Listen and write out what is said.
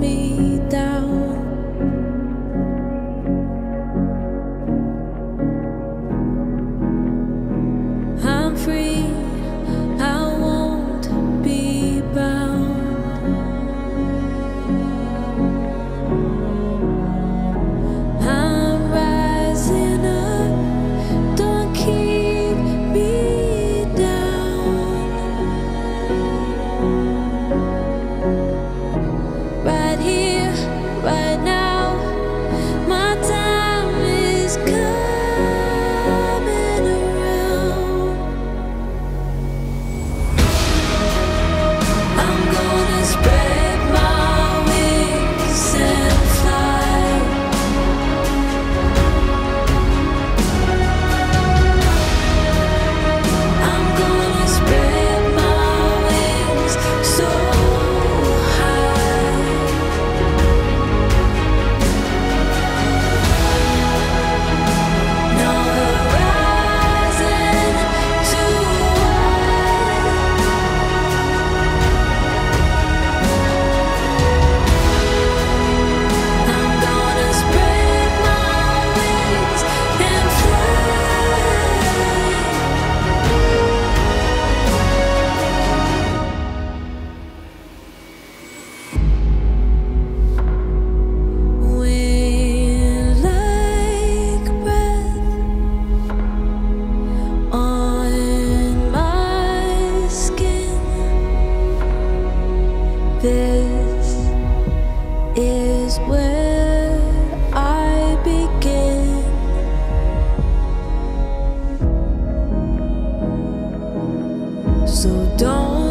me. is where I begin. So don't